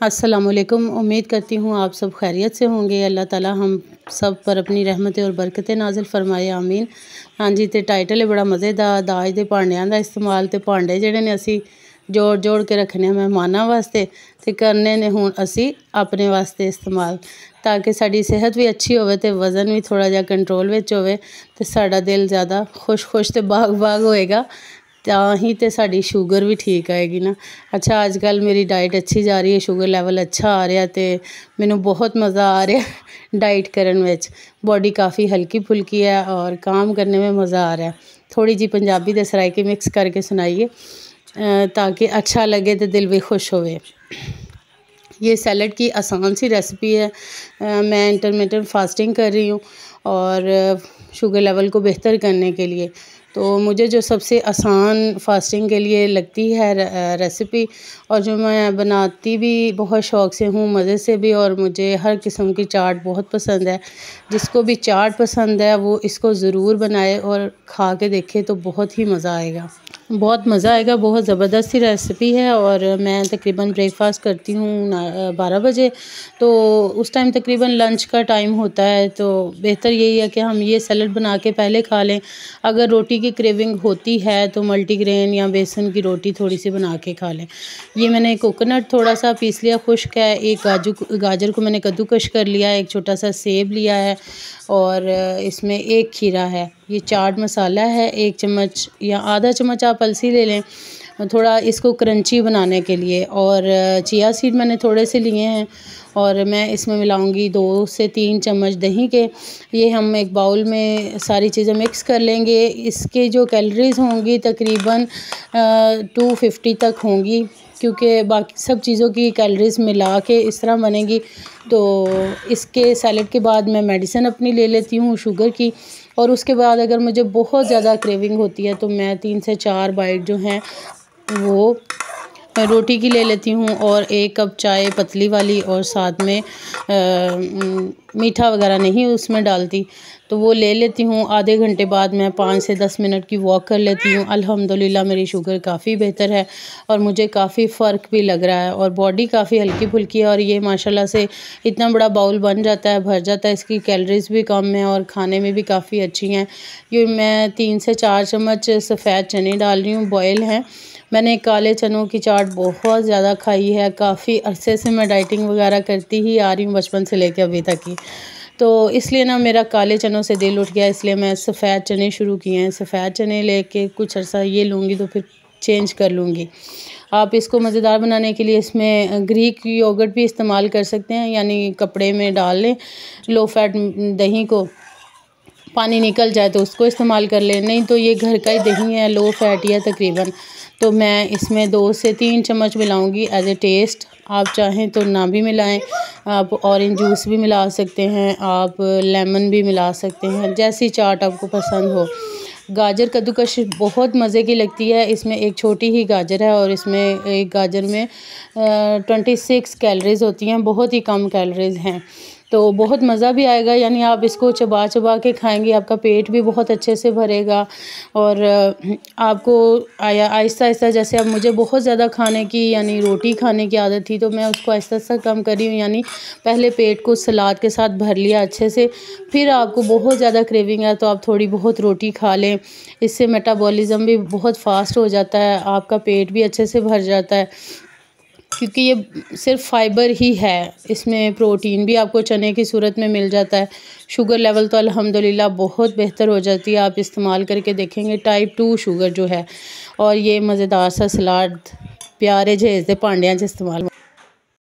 असलकुम उम्मीद करती हूँ आप सब खैरियत से होंगे। अल्लाह ताला हम सब पर अपनी रहमतें और बरकतें नाजिल फरमाए, आमीन। हाँ जी तो टाइटल है बड़ा मज़े का दाज के भांडियाँ का इस्तेमाल तो भांडे जोड़े ने असी जोड़ जोड़ के रखने मेहमानों वास्ते तो करने ने हूँ असी अपने वास्ते इस्तेमाल। ताकि साड़ी सेहत भी अच्छी हो तो वज़न भी थोड़ा जहा कंट्रोल में हो तो साड़ा दिल ज़्यादा खुश खुश तो बाग बाग होएगा। ਤਾਂ ਹੀ ਤੇ ਸਾਡੀ ਸ਼ੂਗਰ ਵੀ ਠੀਕ ਆਏਗੀ ਨਾ ਅੱਛਾ ਅੱਜ ਕੱਲ ਮੇਰੀ ਡਾਈਟ ਅੱਛੀ ਜਾ ਰਹੀ ਹੈ ਸ਼ੂਗਰ ਲੈਵਲ ਅੱਛਾ ਆ ਰਿਹਾ ਤੇ ਮੈਨੂੰ ਬਹੁਤ ਮਜ਼ਾ ਆ ਰਿਹਾ ਡਾਈਟ ਕਰਨ ਵਿੱਚ ਬੋਡੀ ਕਾਫੀ ਹਲਕੀ ਫੁਲਕੀ ਹੈ ਔਰ काम करने में मज़ा आ रहा है थोड़ी जी पंजाबी ते सराइकी मिक्स करके सुनाइए ताकि अच्छा लगे तो दिल भी खुश होवे ये सैलड की आसान सी रेसिपी है मैं इंटरमीडियट फास्टिंग कर रही हूँ और शुगर लेवल को बेहतर करने के लिए तो मुझे जो सबसे आसान फास्टिंग के लिए लगती है रेसिपी और जो मैं बनाती भी बहुत शौक़ से हूँ, मज़े से भी और मुझे हर किस्म की चाट बहुत पसंद है। जिसको भी चाट पसंद है, वो इसको ज़रूर बनाए और खा के देखे तो बहुत ही मज़ा आएगा। बहुत मज़ा आएगा, बहुत ज़बरदस्त सी रेसिपी है और मैं तकरीबन ब्रेकफास्ट करती हूँ बारह बजे। तो उस टाइम तकरीबन लंच का टाइम होता है तो बेहतर यही है कि हम ये सैलड बना के पहले खा लें। अगर रोटी की क्रेविंग होती है तो मल्टीग्रेन या बेसन की रोटी थोड़ी सी बना के खा लें। ये मैंने कोकोनट थोड़ा सा पीस लिया, खुश्क है। एक गाजू, गाजर को मैंने कद्दूकश कर लिया, एक छोटा सा सेब लिया है और इसमें एक खीरा है। ये चाट मसाला है, एक चम्मच या आधा चम्मच आप अलसी ले लें, थोड़ा इसको क्रंची बनाने के लिए और चिया सीड मैंने थोड़े से लिए हैं और मैं इसमें मिलाऊँगी दो से तीन चम्मच दही के। ये हम एक बाउल में सारी चीज़ें मिक्स कर लेंगे। इसके जो कैलोरीज़ होंगी तकरीबन टू फिफ्टी तक होंगी, क्योंकि बाकी सब चीज़ों की कैलोरीज़ मिला के इस तरह बनेगी। तो इसके सैलड के बाद मैं मेडिसिन अपनी ले लेती हूँ, शुगर की। और उसके बाद अगर मुझे बहुत ज़्यादा क्रेविंग होती है तो मैं तीन से चार बाइट जो हैं, वो रोटी की ले लेती हूँ और एक कप चाय पतली वाली और साथ में आ, मीठा वगैरह नहीं उसमें डालती। तो वो ले लेती हूँ। आधे घंटे बाद मैं पाँच से दस मिनट की वॉक कर लेती हूँ। अल्हम्दुलिल्लाह मेरी शुगर काफ़ी बेहतर है और मुझे काफ़ी फ़र्क भी लग रहा है और बॉडी काफ़ी हल्की फुल्की है और ये माशाल्लाह से इतना बड़ा बाउल बन जाता है भर जाता है। इसकी कैलोरीज़ भी कम है और खाने में भी काफ़ी अच्छी हैं। ये मैं तीन से चार चम्मच सफ़ेद चने डाल रही हूँ। बॉयल हैं। मैंने काले चनों की चाट बहुत ज़्यादा खाई है। काफ़ी अरसे से मैं डाइटिंग वगैरह करती ही आ रही हूँ बचपन से लेकर अभी तक ही। तो इसलिए ना मेरा काले चनों से दिल उठ गया, इसलिए मैं सफ़ेद चने शुरू किए हैं। सफ़ेद चने लेके कुछ अर्सा ये लूँगी तो फिर चेंज कर लूँगी। आप इसको मज़ेदार बनाने के लिए इसमें ग्रीक योगर्ट भी इस्तेमाल कर सकते हैं, यानी कपड़े में डाल लें, लो फैट दही को पानी निकल जाए तो उसको इस्तेमाल कर लें, नहीं तो ये घर का ही दही है, लो फैट है तकरीबन। तो मैं इसमें दो से तीन चम्मच मिलाऊँगी एज ए टेस्ट आप चाहें तो ना भी मिलाएँ, आप ऑरेंज जूस भी मिला सकते हैं, आप लेमन भी मिला सकते हैं, जैसी चाट आपको पसंद हो। गाजर कद्दूकश बहुत मज़े की लगती है। इसमें एक छोटी ही गाजर है और इसमें एक गाजर में ट्वेंटी सिक्स कैलरीज़ होती हैं, बहुत ही कम कैलरीज़ हैं। तो बहुत मज़ा भी आएगा, यानी आप इसको चबा चबा के खाएँगे, आपका पेट भी बहुत अच्छे से भरेगा और आपको आया, आहिस्ता आहिस्ता जैसे अब मुझे बहुत ज़्यादा खाने की, यानी रोटी खाने की आदत थी तो मैं उसको आहिस्ता आहिस्ता कम कर हूँ, यानी पहले पेट को सलाद के साथ भर लिया अच्छे से, फिर आपको बहुत ज़्यादा क्रेविंग है तो आप थोड़ी बहुत रोटी खा लें, इससे मेटाबॉलिज़म भी बहुत फास्ट हो जाता है, आपका पेट भी अच्छे से भर जाता है। क्योंकि ये सिर्फ़ फाइबर ही है। इसमें प्रोटीन भी आपको चने की सूरत में मिल जाता है। शुगर लेवल तो अल्हम्दुलिल्लाह बहुत बेहतर हो जाती है। आप इस्तेमाल करके देखेंगे टाइप टू शुगर जो है और ये मज़ेदार सा सलाद, प्यारे जहेज भांडिया च इस्तेमाल